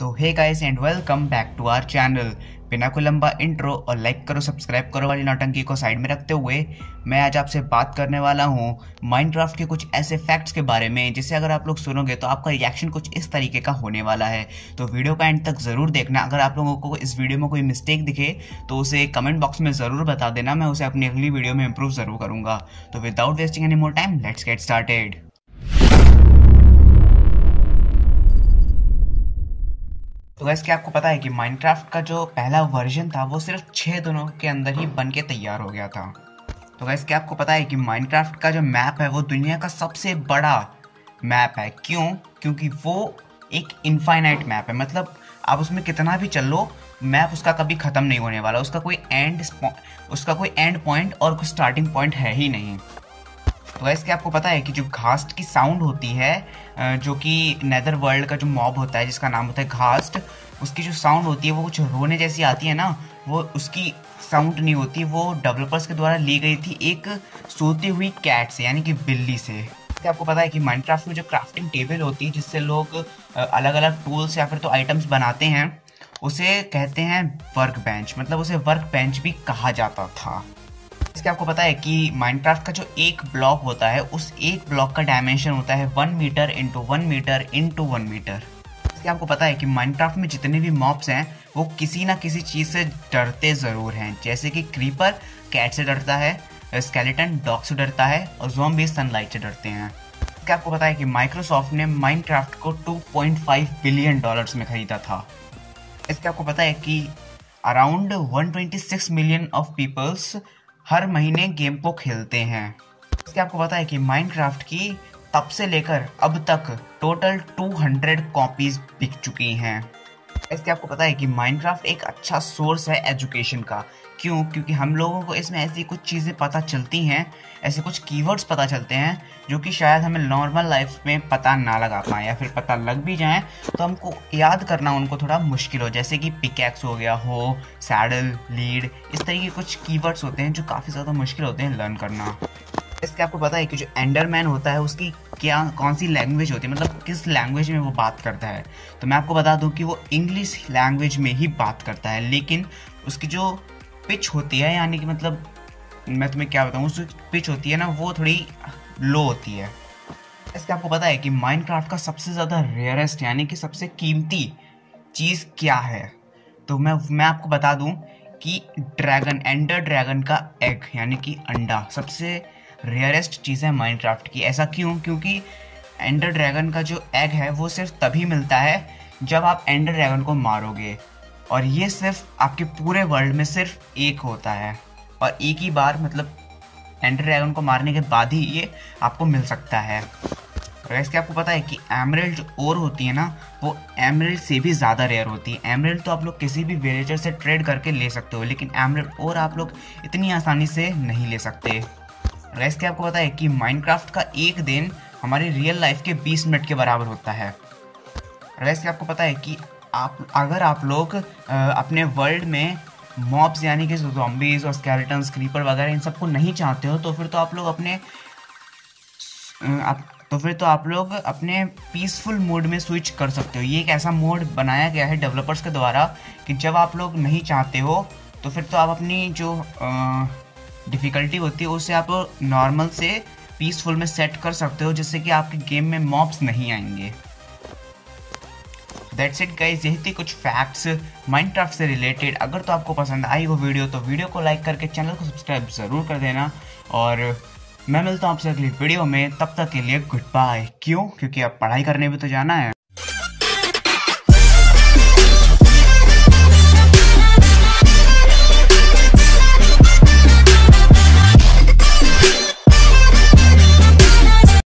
तो hey guys and welcome back to our channel बिना कोई लंबा इंट्रो और लाइक करो सब्सक्राइब करो वाली नौटंकी को साइड में रखते हुए मैं आज आपसे बात करने वाला हूँ माइनक्राफ्ट के कुछ ऐसे फैक्ट्स के बारे में, जिसे अगर आप लोग सुनोगे तो आपका रिएक्शन कुछ इस तरीके का होने वाला है। तो वीडियो का एंड तक ज़रूर देखना। अगर आप लोगों को इस वीडियो में कोई मिस्टेक दिखे तो उसे कमेंट बॉक्स में ज़रूर बता देना। मैं उसे अपनी अगली वीडियो में इंप्रूव ज़रूर करूँगा। तो without wasting any more time let's get started तो गैस क्या आपको पता है कि माइनक्राफ्ट का जो पहला वर्जन था, वो सिर्फ़ छः दिनों के अंदर ही बन के तैयार हो गया था। तो गैस क्या आपको पता है कि माइनक्राफ्ट का जो मैप है, वो दुनिया का सबसे बड़ा मैप है? क्यों? क्योंकि वो एक इनफाइनाइट मैप है। मतलब आप उसमें कितना भी चल लो मैप उसका कभी ख़त्म नहीं होने वाला। उसका कोई एंड उसका कोई एंड पॉइंट और कोई स्टार्टिंग पॉइंट है ही नहीं। तो वैसे क्या आपको पता है कि जो घास्ट की साउंड होती है जो कि नेदर वर्ल्ड का जो मॉब होता है, जिसका नाम होता है घास्ट, उसकी जो साउंड होती है, वो कुछ रोने जैसी आती है ना, वो उसकी साउंड नहीं होती, वो डेवलपर्स के द्वारा ली गई थी एक सोती हुई कैट से, यानी कि बिल्ली से। आपको पता है कि माइनक्राफ्ट में जो क्राफ्टिंग टेबल होती है, जिससे लोग अलग अलग टूल्स या फिर तो आइटम्स बनाते हैं, उसे कहते हैं वर्क बेंच मतलब उसे वर्क बेंच भी कहा जाता था। इसके आपको पता है कि माइनक्राफ्ट का जो एक ब्लॉक होता है, उस एक ब्लॉक का डायमेंशन होता है one metre into one metre into one metre इसके आपको पता है कि माइनक्राफ्ट में जितने भी मॉब्स हैं, वो किसी ना किसी चीज़ से डरते ज़रूर हैं। जैसे कि क्रीपर कैट से डरता है स्केलेटन डॉग से डरता है और जोम्बी सनलाइट से डरते हैं। इसके आपको पता है कि माइक्रोसॉफ्ट ने माइनक्राफ्ट को 2.5 बिलियन डॉलर्स में खरीदा था? इसके आपको पता है कि अराउंड 126 मिलियन ऑफ़ पीपल्स हर महीने गेम को खेलते हैं। इसके आपको पता है कि माइनक्राफ्ट की तब से लेकर अब तक टोटल 200 कॉपीज बिक चुकी हैं। इसके आपको पता है कि माइनक्राफ्ट एक अच्छा सोर्स है एजुकेशन का। क्यों? क्योंकि हम लोगों को इसमें ऐसी कुछ चीज़ें पता चलती हैं, ऐसे कुछ कीवर्ड्स पता चलते हैं, जो कि शायद हमें नॉर्मल लाइफ में पता ना लगा पाए या फिर पता लग भी जाए तो हमको याद करना उनको थोड़ा मुश्किल हो। जैसे कि पिकैक्स हो गया हो सैडल लीड इस तरीके के कुछ कीवर्ड्स होते हैं जो काफ़ी ज़्यादा मुश्किल होते हैं लर्न करना। इसके आपको पता है कि जो एंडरमैन होता है, उसकी क्या, कौन सी लैंग्वेज होती है? मतलब किस लैंग्वेज में वो बात करता है? तो मैं आपको बता दूँ कि वो इंग्लिश लैंग्वेज में ही बात करता है, लेकिन उसकी जो पिच होती है, यानी कि मतलब मैं तुम्हें क्या बताऊँ, उसकी पिच होती है ना, वो थोड़ी लो होती है। इसके आपको पता है कि माइनक्राफ्ट का सबसे ज़्यादा रेयरेस्ट यानी कि सबसे कीमती चीज़ क्या है? तो मैं मैं आपको बता दूँ कि ड्रैगन एंडर ड्रैगन का एग यानी कि अंडा, सबसे रेयरेस्ट चीज़ है माइनक्राफ्ट की। ऐसा क्यों? क्योंकि एंडर ड्रैगन का जो एग है, वो सिर्फ़ तभी मिलता है जब आप एंडर ड्रैगन को मारोगे। और ये सिर्फ़ आपके पूरे वर्ल्ड में सिर्फ़ एक होता है। और एक ही बार मतलब एंडर ड्रैगन को मारने के बाद ही ये आपको मिल सकता है। और वैसे आपको पता है कि एमरल्ड और होती है ना, वो एमरल्ड से भी ज़्यादा रेयर होती है। एमरल्ड तो आप लोग किसी भी विलेजर से ट्रेड करके ले सकते हो, लेकिन एमरल्ड और आप लोग इतनी आसानी से नहीं ले सकते। वैसे आपको पता है कि माइनक्राफ्ट का एक दिन हमारी रियल लाइफ के 20 मिनट के बराबर होता है। वैसे आपको पता है कि आप, अगर आप लोग अपने वर्ल्ड में मॉब्स यानी कि जॉम्बीज और स्केलेटन क्रीपर वगैरह इन सबको नहीं चाहते हो तो फिर तो आप लोग अपने आप तो फिर तो आप लोग अपने पीसफुल मोड में स्विच कर सकते हो। ये एक ऐसा मोड बनाया गया है डेवलपर्स के द्वारा कि जब आप लोग नहीं चाहते हो तो फिर तो आप अपनी जो डिफ़िकल्टी होती है, उसे आप नॉर्मल से पीसफुल में सेट कर सकते हो, जिससे कि आपके गेम में मॉब्स नहीं आएँगे। दैट्स इट गाइज़ यही थी कुछ फैक्ट्स माइनक्राफ्ट से रिलेटेड अगर तो आपको पसंद आई वो वीडियो तो वीडियो को लाइक करके चैनल को सब्सक्राइब ज़रूर कर देना। और मैं मिलता हूँ आपसे अगली वीडियो में। तब तक के लिए गुड बाय क्यों? क्योंकि अब पढ़ाई करने भी तो जाना है।